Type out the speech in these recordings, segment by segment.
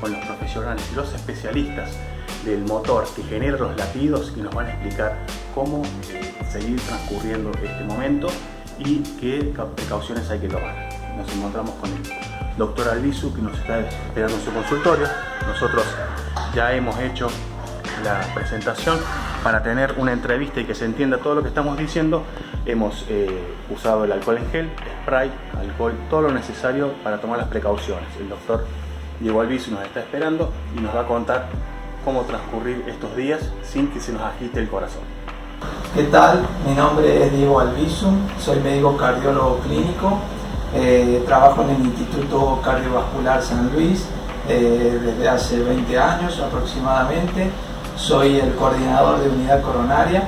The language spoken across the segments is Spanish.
con los profesionales y los especialistas del motor que genera los latidos y nos van a explicar cómo eh, seguir transcurriendo este momento y qué precauciones hay que tomar. Nos encontramos con el doctor Albizu que nos está esperando en su consultorio. Nosotros ya hemos hecho la presentación para tener una entrevista y que se entienda todo lo que estamos diciendo. Hemos eh, usado el alcohol en gel, spray, alcohol, todo lo necesario para tomar las precauciones. El doctor Diego Albizu nos está esperando y nos va a contar cómo transcurrir estos días sin que se nos agite el corazón. ¿Qué tal? Mi nombre es Diego Albizu, soy médico cardiólogo clínico, eh, trabajo en el Instituto Cardiovascular San Luis eh, desde hace 20 años aproximadamente, soy el coordinador de unidad coronaria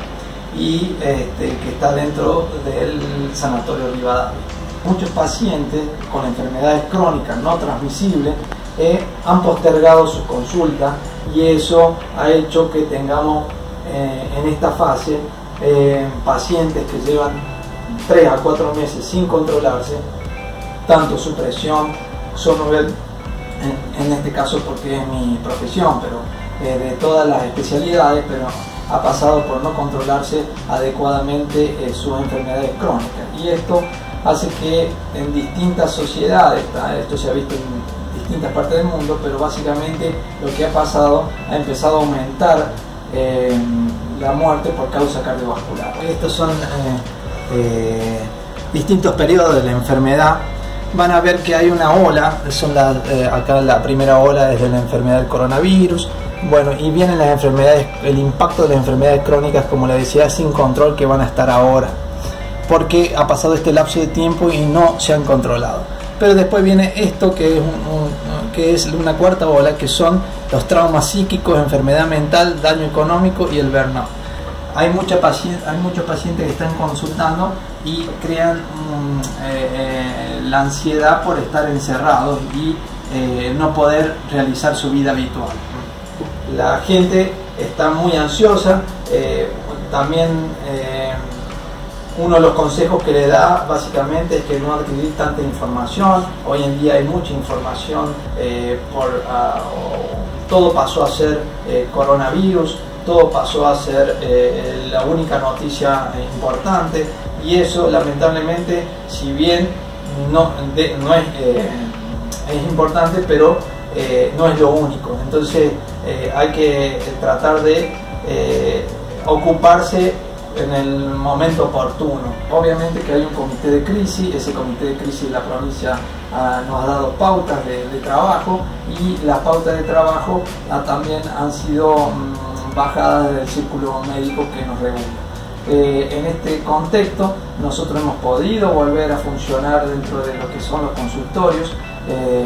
y este, que está dentro del Sanatorio Rivadavia. Muchos pacientes con enfermedades crónicas no transmisibles eh, han postergado su consulta y eso ha hecho que tengamos en esta fase eh, pacientes que llevan 3 a 4 meses sin controlarse, tanto su presión, su nivel, en, este caso porque es mi profesión, pero eh, de todas las especialidades, pero ha pasado por no controlarse adecuadamente eh, sus enfermedades crónicas. Y esto hace que en distintas sociedades, esto se ha visto en distintas partes del mundo, pero básicamente lo que ha pasado ha empezado a aumentar la muerte por causa cardiovascular. Estos son eh, eh, distintos periodos de la enfermedad. Van a ver que hay una ola, son eh, acá la primera ola es de la enfermedad del coronavirus. Bueno, y vienen las enfermedades, el impacto de las enfermedades crónicas, como le decía, sin control que van a estar ahora, porque ha pasado este lapso de tiempo y no se han controlado. Pero después viene esto que es, que es una cuarta ola, que son los traumas psíquicos, enfermedad mental, daño económico y el burnout. Hay, mucha hay muchos pacientes que están consultando y crean mm, eh, eh, la ansiedad por estar encerrados y eh, no poder realizar su vida habitual. La gente está muy ansiosa, también uno de los consejos que le da básicamente es que no adquirir tanta información. Hoy en día hay mucha información, por, ah, todo pasó a ser eh, coronavirus, todo pasó a ser eh, la única noticia importante y eso lamentablemente, si bien no, no es, eh, es, importante, pero no es lo único. Entonces hay que tratar de ocuparse en el momento oportuno. Obviamente que hay un comité de crisis, ese comité de crisis la provincia ah, nos ha dado pautas de, trabajo y las pautas de trabajo ah, también han sido mm, bajadas del círculo médico que nos regula. Eh, en este contexto nosotros hemos podido volver a funcionar dentro de lo que son los consultorios eh,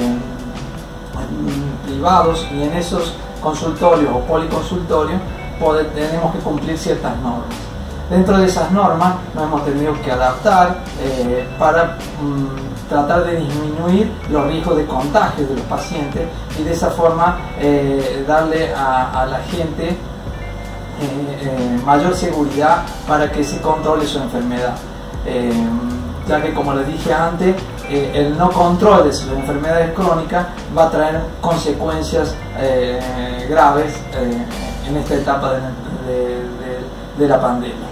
privados y en esos consultorios o policonsultorios tenemos que cumplir ciertas normas. Dentro de esas normas nos hemos tenido que adaptar eh, para mm, tratar de disminuir los riesgos de contagio de los pacientes y de esa forma eh, darle a, la gente eh, mayor seguridad para que se controle su enfermedad. ya que como les dije antes, el no control de sus enfermedades crónicas va a traer consecuencias graves en esta etapa de la pandemia.